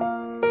嗯。